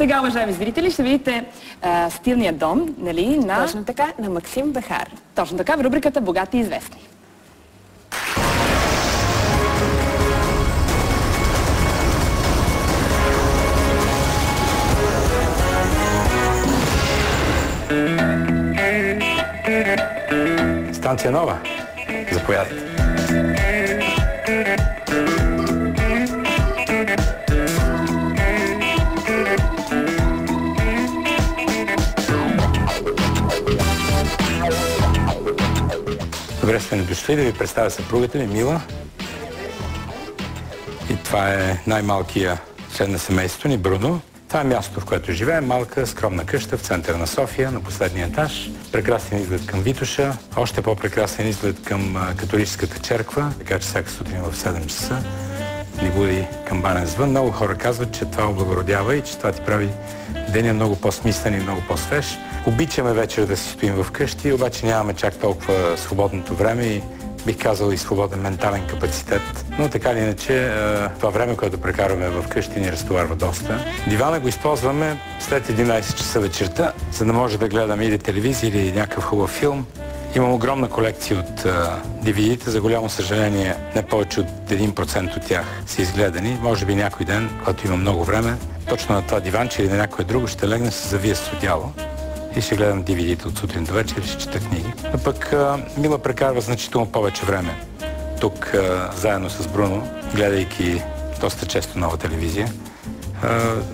Сега, уважаеми зрители, ще видите а, стилния дом, нали, на... Точно така, на Максим Бехар. Точно така, в рубриката Богати и известни. Станция нова. Заповядайте. Добре сте ни дошли да ви представя съпругата ми, Мила. И това е най-малкия член на семейството ни, Бруно. Това е място, в което живеем. Малка, скромна къща в центъра на София, на последния етаж. Прекрасен изглед към Витоша, още по-прекрасен изглед към католическата черква, така че всяка сутрин в 7 часа ни буди камбанен звън. Много хора казват, че това облагородява и че това ти прави деня много по-смислен и много по-свеж. Обичаме вечер да си стоим вкъщи, обаче нямаме чак толкова свободното време и бих казал и свободен ментален капацитет. Но така или иначе, това време, което прекарваме в къщи, ни разтоварва доста. Дивана го използваме след 11 часа вечерта, за да може да гледаме или телевизия, или някакъв хубав филм. Имам огромна колекция от DVD-те. За голямо съжаление, не повече от 1% от тях са изгледани. Може би някой ден, когато има много време, точно на това диванче или на някое друго, ще легне се завия с одяло и ще гледам DVD-те от сутрин до вечер и ще чета книги. А пък Мила прекарва значително повече време тук заедно с Бруно, гледайки доста често нова телевизия.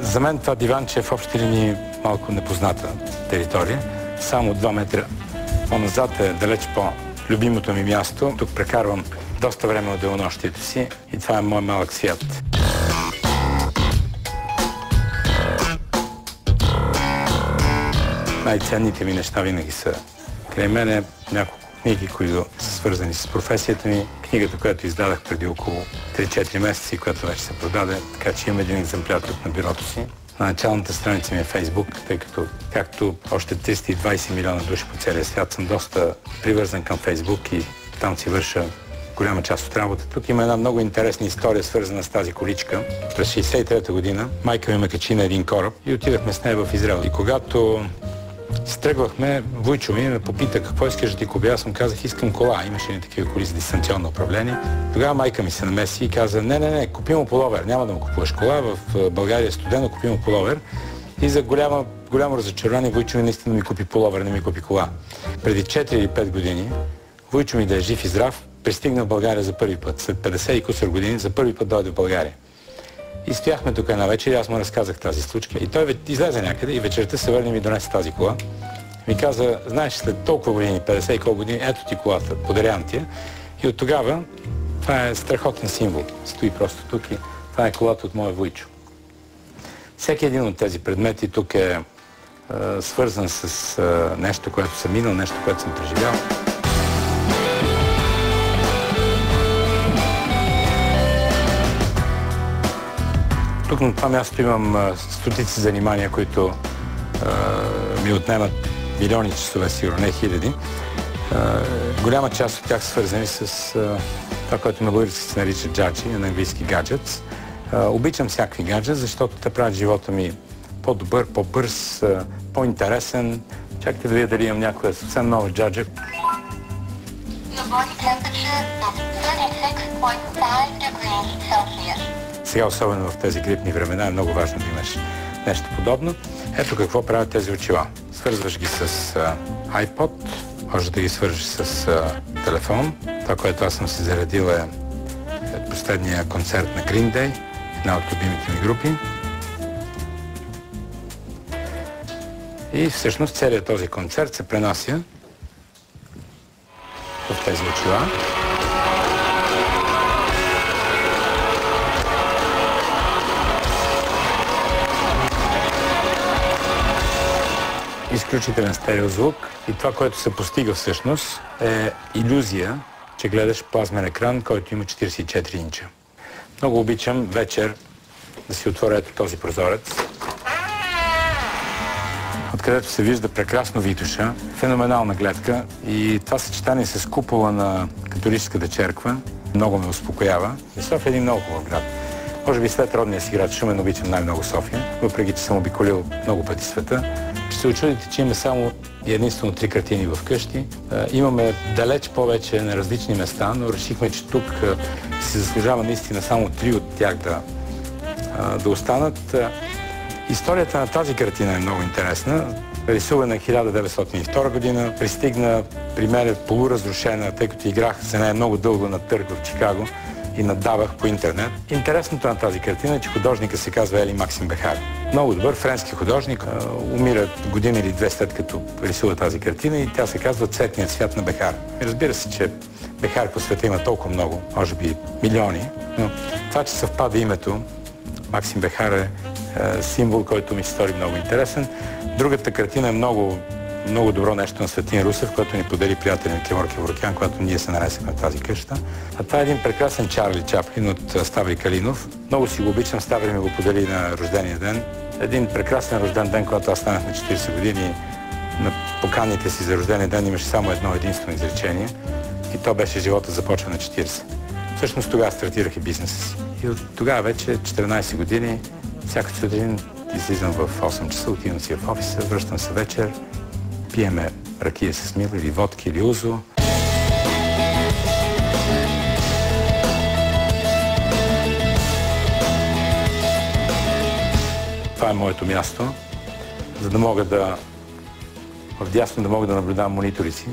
За мен това диванче е в общи линии малко непозната територия. Само 2 метра по-назад е далеч по-любимото ми място. Тук прекарвам доста време от делонощието си и това е мой малък свят. най-ценните ми неща винаги са край мене няколко книги, които са свързани с професията ми. Книгата, която издадах преди около 3-4 месеца и която вече се продаде, така че имам един екземпляр тук на бюрото си. На началната страница ми е Фейсбук, тъй като както още 320 милиона души по целия свят съм доста привързан към Фейсбук и там си върша голяма част от работа. Тук има една много интересна история, свързана с тази количка. През 63-та година майка ми ме качи на един кораб и отидахме с нея в Израел. И когато Стръгвахме, Войчо ми ме попита какво искаш да ти купя. Аз му казах, искам кола. Имаше ни такива коли с дистанционно управление. Тогава майка ми се намеси и каза, не, не, не, купи му половер. Няма да му купуваш кола. В България е студено, купи му половер. И за голямо, голямо разочарование Войчо ми наистина ми купи половер, не ми купи кола. Преди 4 или 5 години Войчо ми да е жив и здрав, пристигна в България за първи път. След 50 и кусор години за първи път дойде в България. И стояхме тук една вечер и аз му разказах тази случка. И той излезе някъде и вечерта се върне и ми донесе тази кола. Ми каза, знаеш, след толкова години, 50 и колко години, ето ти колата, подарявам ти И от тогава това е страхотен символ. Стои просто тук и това е колата от моя Войчо. Всеки един от тези предмети тук е, е свързан с е, нещо, което съм минал, нещо, което съм преживял. Тук на това място имам стотици занимания, които ми отнемат милиони часове, сигурно, не хиляди. голяма част от тях са свързани с това, което на български се нарича джаджи, на английски гаджетс. обичам всякакви гаджет, защото те правят живота ми по-добър, по-бърз, по-интересен. Чакайте да видя дали имам някоя съвсем нова джаджа. Сега, особено в тези грипни времена, е много важно да имаш нещо подобно. Ето какво правят тези очила. Свързваш ги с а, iPod, може да ги свържеш с а, телефон. Това, което аз съм си заредил е, е последния концерт на Green Day, една от любимите ми групи. И всъщност целият този концерт се пренася в тези очила. Изключителен стереозвук и това, което се постига всъщност е иллюзия, че гледаш плазмен екран, който има 44 инча. Много обичам вечер да си отворя ето този прозорец, откъдето се вижда прекрасно Витоша, феноменална гледка и това съчетание с купола на католическата черква много ме успокоява. И София е един много хубав град. Може би след родния си град Шумен обичам най-много София, въпреки че съм обиколил много пъти света. Ще се очудите, че има само единствено три картини в къщи. Имаме далеч повече на различни места, но решихме, че тук се заслужава наистина само три от тях да, да останат. Историята на тази картина е много интересна. Рисувана 1902 година, пристигна при мен полуразрушена, тъй като играх с нея много дълго на търг в Чикаго и надавах по интернет. Интересното на тази картина е, че художника се казва Ели Максим Бехар. Много добър френски художник. Умира година или две след като рисува тази картина и тя се казва Цветният свят на Бехар. Разбира се, че Бехар по света има толкова много, може би милиони, но това, че съвпада името, Максим Бехар е, е символ, който ми се стори много интересен. Другата картина е много много добро нещо на Светин Русев, който ни подари приятели на Тимур Кеворкян, когато ние се нанесехме в тази къща. А това е един прекрасен Чарли Чаплин от Ставри Калинов. Много си го обичам, Ставри ми го подари на рождения ден. Един прекрасен рожден ден, когато аз станах на 40 години. На поканите си за рождения ден имаше само едно единствено изречение и то беше живота започва на 40. Всъщност тогава стартирах и бизнеса си. И от тогава вече 14 години, всяка сутрин излизам в 8 часа, отивам си в офиса, връщам се вечер, пиеме ракия с мил или водки или узо. Това е моето място, за да мога да в дясно да мога да наблюдавам монитори си,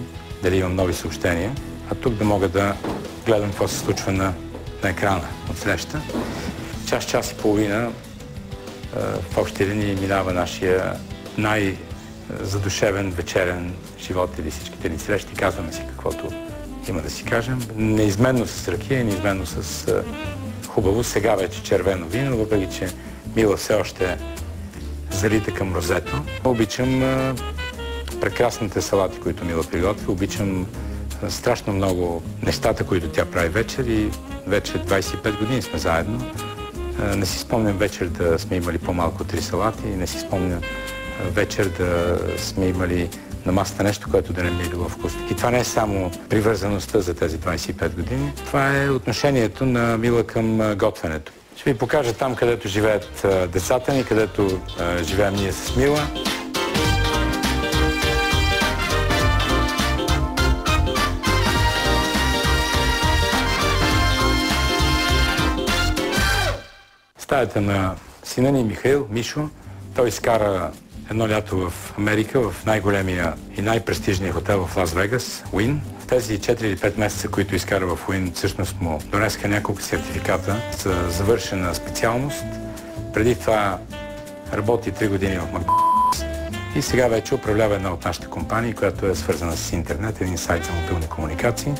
дали имам нови съобщения, а тук да мога да гледам какво се случва на, на екрана от среща. Час, час и половина в общи линии минава нашия най- задушевен вечерен живот или всичките ни срещи. Казваме си каквото има да си кажем. Неизменно с ракия, неизменно с хубаво, сега вече червено вино, въпреки че Мила все още залита към розето. Обичам прекрасните салати, които Мила приготвя. Обичам страшно много нещата, които тя прави вечер и вече 25 години сме заедно. Не си спомням вечер да сме имали по-малко три салати, не си спомням вечер да сме имали на масата нещо, което да не ми е било вкусно. И това не е само привързаността за тези 25 години, това е отношението на Мила към готвенето. Ще ви покажа там, където живеят децата ни, където живеем ние с Мила. Стаята на сина ни Михаил, Мишо, той изкара едно лято в Америка, в най-големия и най-престижния хотел в Лас-Вегас, Уин. В тези 4 или 5 месеца, които изкара в Уин, всъщност му донесха няколко сертификата за завършена специалност. Преди това работи 3 години в Макдоналдс и сега вече управлява една от нашите компании, която е свързана с интернет, един сайт за мобилни комуникации.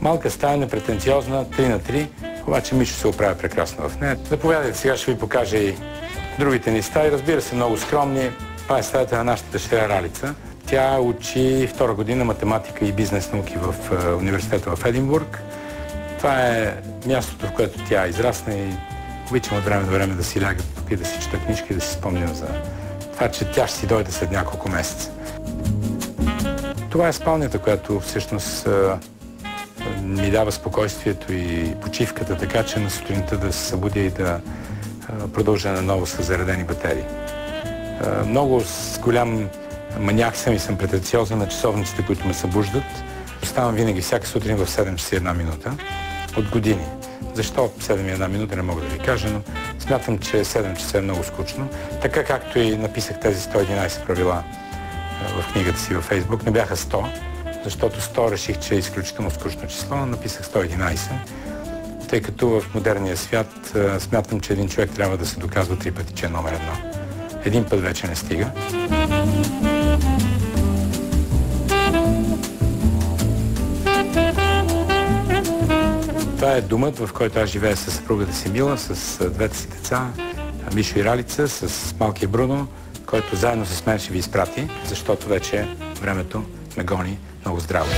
Малка стая, непретенциозна, 3 на 3, обаче Мишо се оправя прекрасно в нея. Заповядайте, сега ще ви покажа и другите ни стаи. Разбира се, много скромни. Това е стаята на нашата дъщеря Ралица. Тя учи втора година математика и бизнес науки в е, университета в Единбург. Това е мястото, в което тя израсна и обичам от време до време да си ляга и да си чета книжки и да си спомням за това, че тя ще си дойде след няколко месеца. Това е спалнята, която всъщност е, ми дава спокойствието и почивката, така че на сутринта да се събудя и да продължа наново с заредени батерии. Много с голям маняк съм и съм претенциозен на часовниците, които ме събуждат. Оставам винаги всяка сутрин в 7 часа една минута от години. Защо 7 и една минута не мога да ви кажа, но смятам, че 7 часа е много скучно. Така както и написах тези 111 правила в книгата си във Фейсбук, не бяха 100, защото 100 реших, че е изключително скучно число, написах 111 тъй като в модерния свят смятам, че един човек трябва да се доказва три пъти, че е номер едно. Един път вече не стига. Това е думът, в който аз живея с съпругата си Мила, с двете си деца, Мишо и Ралица, с малкия Бруно, който заедно с мен ще ви изпрати, защото вече времето ме гони много здраво.